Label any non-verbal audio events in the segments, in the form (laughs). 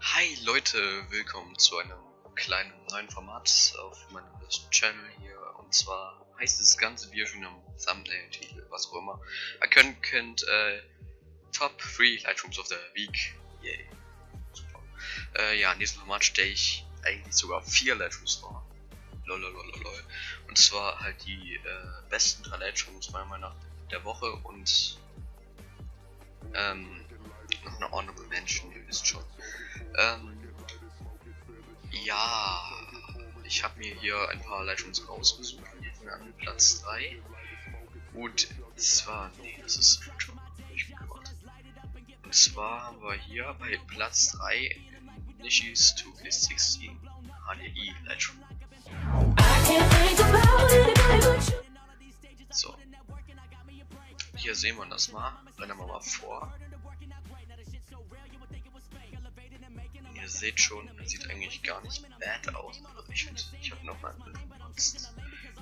Hi Leute, willkommen zu einem kleinen neuen Format auf meinem Channel hier. Und zwar heißt das Ganze, wie ihr schon im Thumbnail-Titel, was auch immer, erkennen könnt, äh, Top 3 Lightrooms of the Week. Yay. Super. Äh, ja, in diesem Format stelle ich eigentlich sogar vier Lightrooms vor. Lololololol. Und zwar halt die äh, besten drei meiner Meinung nach der Woche und ähm, noch eine Honorable Mention, ihr wisst schon. Ähm, ja, ich habe mir hier ein paar Lightrooms rausgesucht jetzt an Platz 3. Und zwar, nee, das ist schon nicht gut gemacht. Und zwar haben wir hier bei Platz 3 Nishis 2K16 HDI Lightroom. So. Hier sehen wir das mal. Rennen wir mal vor. Ihr seht schon, er sieht eigentlich gar nicht bad aus. Also ich finde, ich habe noch mal ein Bild benutzt.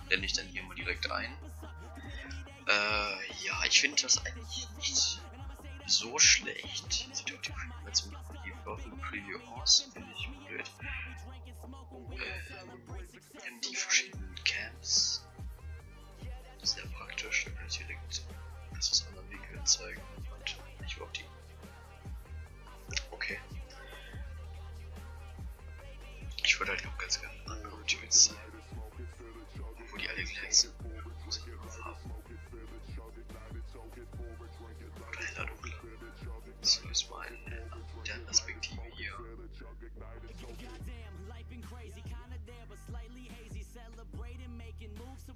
Blende ich dann hier mal direkt ein. Äh, ja, ich finde das eigentlich nicht so schlecht. Sieht auch die, jetzt die Profile Preview aus, finde ich blöd. Äh, in die verschiedenen Camps. Sehr praktisch, dann kann ich direkt das aus anderen Winkeln zeigen. Und ich will auch die. Okay. Ich würde halt auch ganz gerne andere Tools zeigen. Wo die alle gleich sind. Muss ich immer Farben. So ist mal eine der Perspektive hier.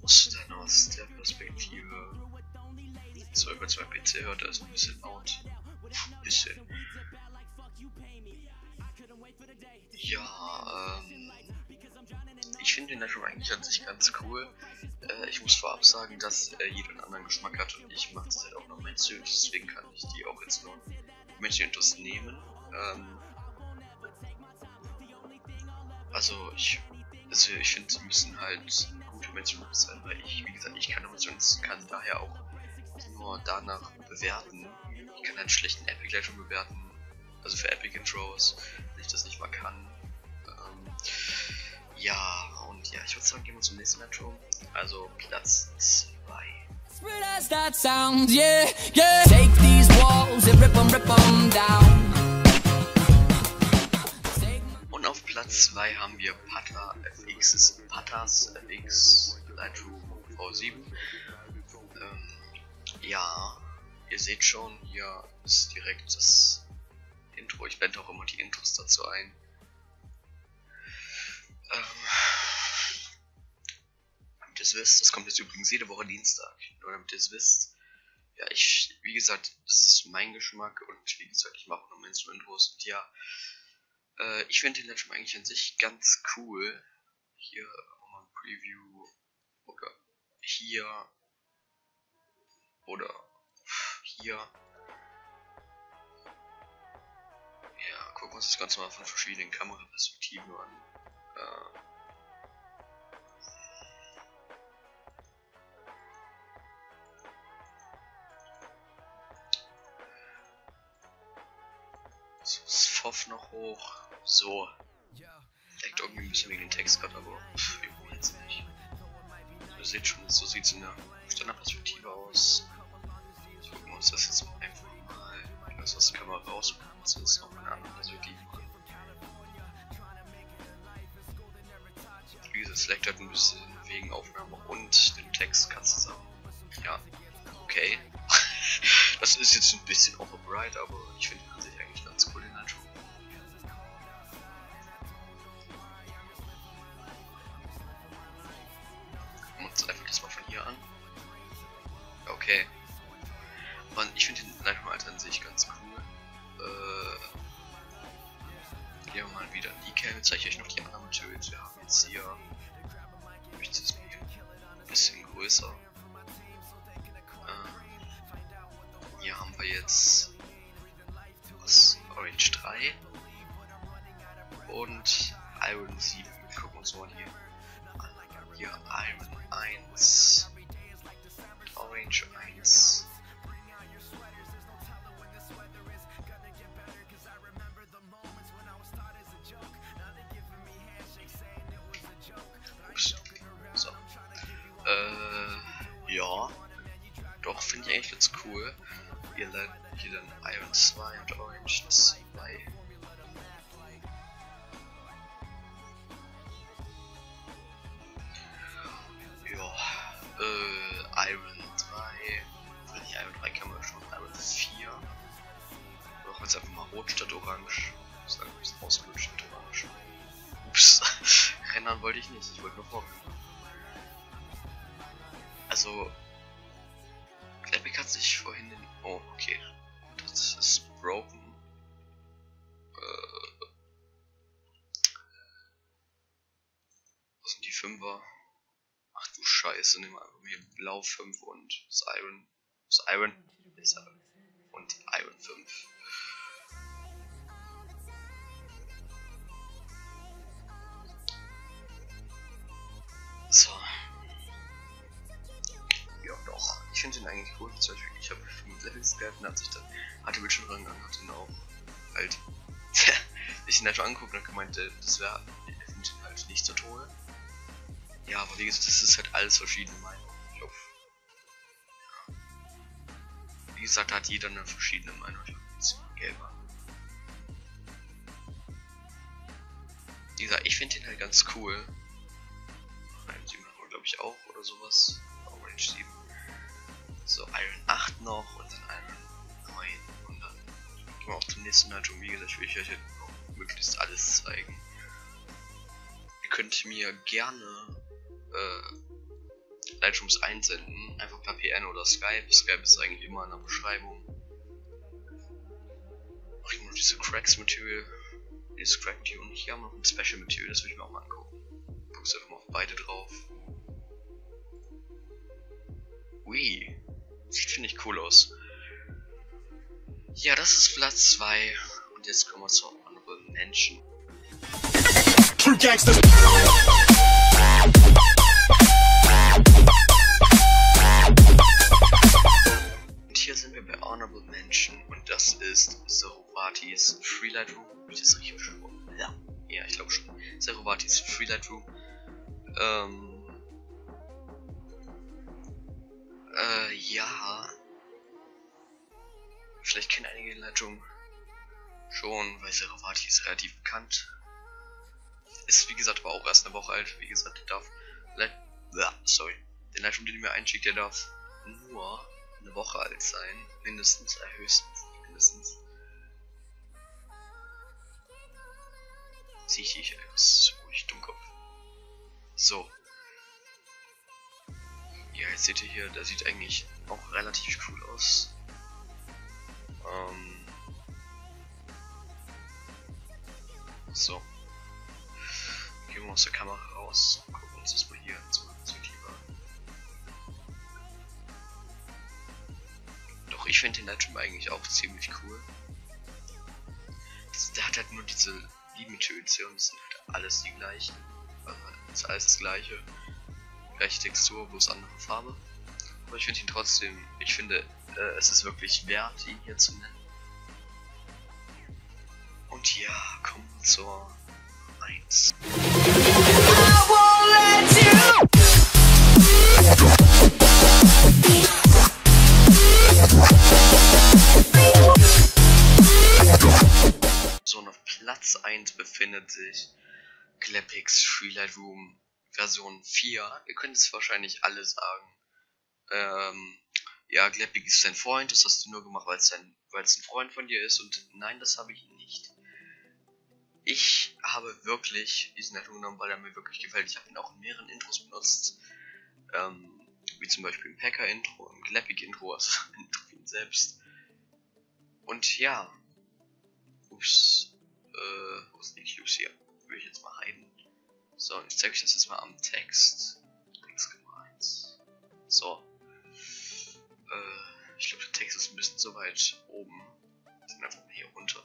So, dann aus der Perspektive. So über zwei PC hört er ist ein bisschen laut. Bisschen. Ja, ähm, ich finde den Lightroom eigentlich an sich ganz cool. Äh, ich muss vorab sagen, dass äh, jeder einen anderen Geschmack hat und ich mache das halt auch noch mein Süß, deswegen kann ich die auch jetzt nur Menschen Intus nehmen. Ähm, also ich, also ich finde, sie müssen halt gute Menschen sein, weil ich, wie gesagt, ich kann Emotions kann daher auch nur danach bewerten. Ich kann einen schlechten Epic Lightroom bewerten, also für Epic Intros, wenn ich das nicht mal kann. Ähm, ja, und ja, ich würde sagen, gehen wir zum nächsten Lightroom. Also Platz 2. Und auf Platz 2 haben wir Pata FX, Patas FX Lightroom V7. Ähm, ja, ihr seht schon, hier ist direkt das Intro. Ich blende auch immer die Intros dazu ein. Ähm, damit ihr es wisst, das kommt jetzt übrigens jede Woche Dienstag. Nur damit ihr es wisst. Ja, ich, wie gesagt, das ist mein Geschmack und wie gesagt, ich mache noch meine Intros und ja, äh, ich finde den Legend eigentlich an sich ganz cool. Hier mal ein Preview. Oder hier. Oder hier. Ja, gucken wir uns das Ganze mal von verschiedenen Kameraperspektiven an. Äh, so ist noch hoch. So. Deckt irgendwie ein bisschen wegen den Text gerade, aber pff, irgendwie jetzt nicht. Ihr seht schon, so sieht es in der Standardperspektive aus. So, gucken wir uns das jetzt einfach mal das aus der Kamera raus. Das ist noch eine andere Perspektive. Wie gesagt, es leckt halt ein bisschen wegen Aufnahme und dem Text ganz zusammen. Ja, okay. (laughs) das ist jetzt ein bisschen overbright, aber ich finde Und ich finde den Lightroom Alter an sich ganz cool. Äh, gehen wir mal wieder in die Cam. Zeige ich euch noch die anderen Materials. Wir haben jetzt hier. Ich es ein bisschen größer. Äh, hier haben wir jetzt was Orange 3 und Iron 7. Wir gucken uns mal hier an. 1. orange. Sagen wir es ausgelöst statt orange. Ups, (laughs) Rennern wollte ich nicht, ich wollte nur vorrennen. Also, Epic hat sich vorhin den. Oh, okay. Das ist broken. Äh. Was sind die Fünfer? Ach du Scheiße, nimm einfach mir Blau 5 und das Iron. Das Iron. Das Iron. Und Iron 5. finde den eigentlich cool. Zum Beispiel, ich habe 5 Levels gehabt und hat sich dann, hatte Bildschirmrang an, hat ihn auch halt, (laughs) ich ihn halt schon angeguckt und gemeint, das wäre, ihn halt nicht so toll. Ja, aber wie gesagt, das ist halt alles verschiedene Meinungen. Ich hoffe. Ja. Wie gesagt, da hat jeder eine verschiedene Meinung. Ich hoffe, jetzt gelber. Wie gesagt, ich finde den halt ganz cool. Iron 7 glaube ich auch oder sowas. Orange 7. So, Iron 8 noch und dann Iron 9 und dann gehen wir auch zum nächsten Leitung. Wie gesagt, ich will euch auch möglichst alles zeigen. Ihr könnt mir gerne äh, Lightrooms einsenden, einfach per PN oder Skype. Skype ist eigentlich immer in der Beschreibung. Ach, ich noch diese Cracks Material, dieses Crack Tune. Hier haben wir noch ein Special Material, das will ich mir auch mal angucken. Guckst einfach mal auf beide drauf. Ui, sieht finde ich cool aus. Ja, das ist Platz 2 und jetzt kommen wir zur Honorable Mention. True gangsters. Ja. Vielleicht kennen einige den Lightroom schon, weil Zerovati ist relativ bekannt. Ist wie gesagt aber auch erst eine Woche alt. Wie gesagt, der darf. Light ja, sorry. Der Lightroom, den ihr mir einschickt, der darf nur eine Woche alt sein. Mindestens, äh, höchstens, mindestens. Sieh ich etwas ruhig Dummkopf. So. Ja, jetzt seht ihr hier, der sieht eigentlich auch relativ cool aus. Ähm. So. Gehen wir aus der Kamera raus. Gucken uns das mal hier an. Doch, ich finde den Lightroom eigentlich auch ziemlich cool. Das, der hat halt nur diese Limit-Edition, das sind halt alles die gleichen. Also, ist alles das gleiche. Gleiche Textur, bloß andere Farbe. Aber ich finde ihn trotzdem, ich finde, äh, es ist wirklich wert, ihn hier zu nennen. Und ja, kommen wir zur 1. So, und auf Platz 1 befindet sich Glepix Freelight Room Version 4. Ihr könnt es wahrscheinlich alle sagen. Ähm, ja, Glepik ist dein Freund, das hast du nur gemacht, weil es ein, Freund von dir ist. Und nein, das habe ich nicht. Ich habe wirklich diesen Lightroom genommen, weil er mir wirklich gefällt. Ich habe ihn auch in mehreren Intros benutzt. Ähm, wie zum Beispiel im Packer-Intro, im Glepik-Intro, also (laughs) im Intro selbst. Und ja. Ups. Äh, wo sind die Cubes hier? Will ich jetzt mal heiden. So, ich zeige euch das jetzt mal am Text. Text Nummer 1. So. Äh, ich glaube, der Text ist ein bisschen zu weit oben. Sind einfach mal hier runter.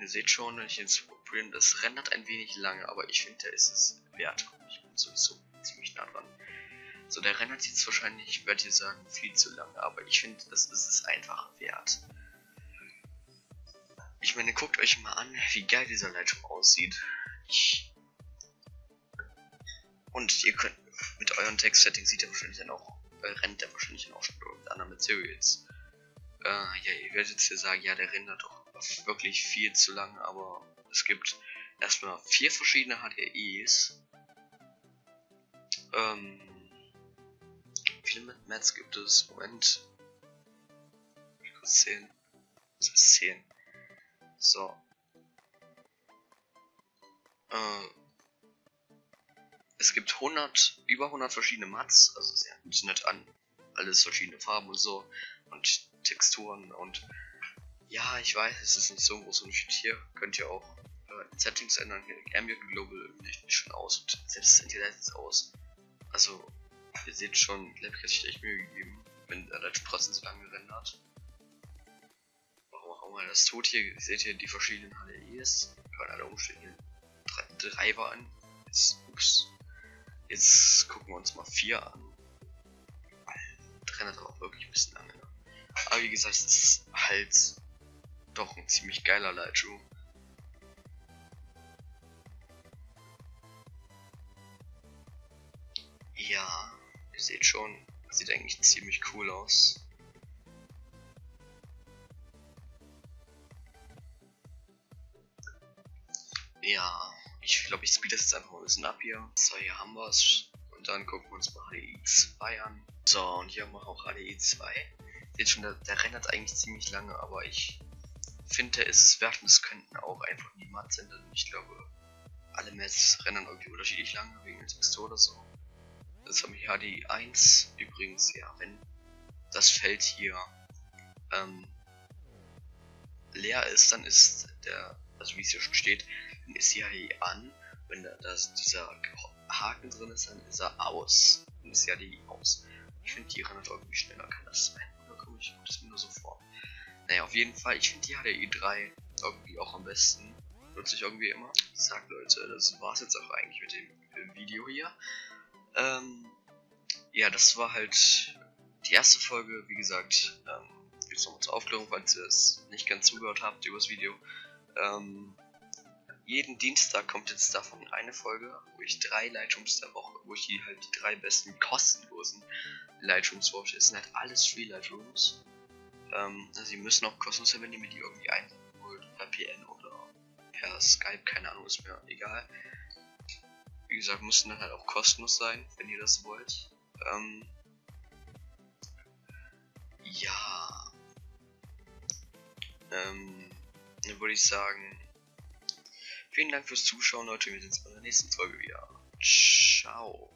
Ihr seht schon, wenn ich jetzt probieren, das rendert ein wenig lange, aber ich finde, der ist es wert. Ich bin sowieso ziemlich nah dran. So, der Renner hat jetzt wahrscheinlich, ich werde hier sagen, viel zu lange, aber ich finde, das ist es einfach wert. Ich meine, guckt euch mal an, wie geil dieser Lightroom aussieht. Und ihr könnt mit euren Text-Settings sieht er wahrscheinlich dann auch, äh, rennt er wahrscheinlich dann auch schon mit anderen Materials. Äh, ja, ihr werdet jetzt hier sagen, ja, der rendert doch wirklich viel zu lang, aber es gibt erstmal vier verschiedene HDIs. Ähm, viele Mats gibt es. Moment. Ich kurz sehen. Das ist 10. So. Äh, es gibt 100, über 100 verschiedene Mats, also sehr nett an. Alles verschiedene Farben und so. Und Texturen und ja, ich weiß, es ist nicht so ein großer Unterschied hier. Könnt ihr auch äh, Settings ändern. Ambient Global nicht schon aus und selbst Anti-Lights aus. Also, ihr seht schon, Lab hat sich echt Mühe gegeben, wenn er das trotzdem so lange gerendert. Warum auch immer das tut hier, seht ihr die verschiedenen HDIs. Können alle umstellen. Drei, Treiber an. Jetzt, ups. Jetzt gucken wir uns mal vier an. Rennt auch wirklich ein bisschen lange. Aber wie gesagt, es ist halt doch ein ziemlich geiler Lightroom. Ja, ihr seht schon, sieht eigentlich ziemlich cool aus. Ja, ich glaube, ich speed das jetzt einfach mal ein bisschen ab hier. So, hier haben wir es. Und dann gucken wir uns mal HDI 2 an. So, und hier haben wir auch HDI 2. Seht schon, der, der rendert eigentlich ziemlich lange, aber ich finde es wert und es könnten auch einfach nie matt sein, denn ich glaube, alle Mets rennen irgendwie unterschiedlich lang wegen der Textur oder so. Das haben wir HD 1 übrigens, ja, wenn das Feld hier ähm, leer ist, dann ist der, also wie es hier schon steht, HD an. Wenn da das, dieser Haken drin ist, dann ist er aus. HD aus. Ich finde, die rennt irgendwie schneller, kann das sein? Oder komme ich das mir nur so vor? Naja, auf jeden Fall, ich finde die HDI 3 irgendwie auch am besten. Nutze ich irgendwie immer. Ich sag Leute, das war's jetzt auch eigentlich mit dem Video hier. Ähm, ja, das war halt die erste Folge, wie gesagt. Ähm, jetzt nochmal zur Aufklärung, falls ihr es nicht ganz zugehört habt über das Video. Ähm, jeden Dienstag kommt jetzt davon eine Folge, wo ich drei Lightrooms der Woche, wo ich die halt die drei besten kostenlosen Lightrooms vorstelle. Es sind halt alles Free Lightrooms. Ähm, also sie müssen auch kostenlos sein, wenn ihr mir die irgendwie einholt, per PN oder per Skype, keine Ahnung, ist mir egal. Wie gesagt, müssen dann halt auch kostenlos sein, wenn ihr das wollt. Ähm, ja. Ähm, dann würde ich sagen, vielen Dank fürs Zuschauen, Leute. Wir sehen uns bei der nächsten Folge wieder. Ciao.